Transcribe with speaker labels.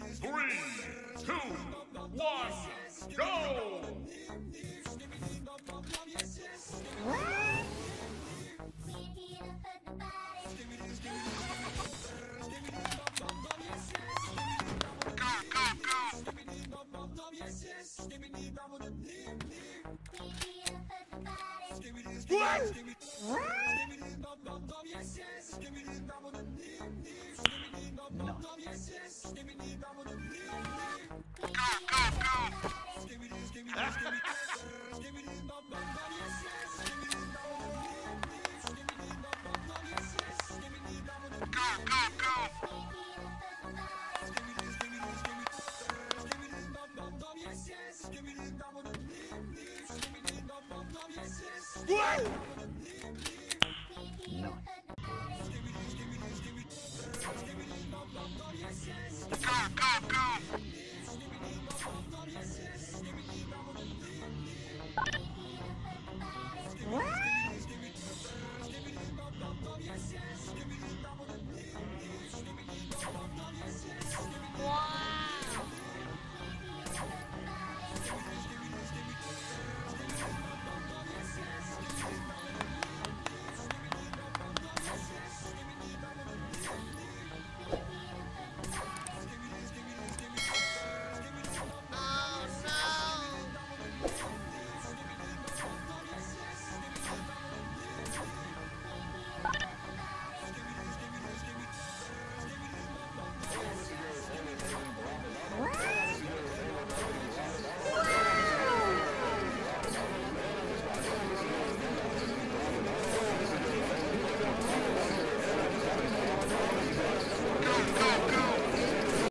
Speaker 1: three, two, one, go! What? What? No. Woo!